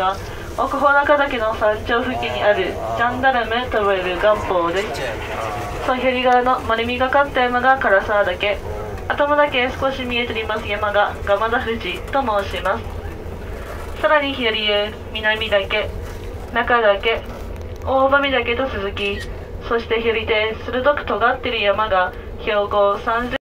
が奥穂中岳の山頂付近にあるジャンダルムと呼ばれる岩峰ですその左側の丸みがかった山が唐沢岳頭だけ少し見えています。山が蒲田富士と申します。さらに左へ南岳中岳大場岳と続きそして左手鋭く尖っている山が標高30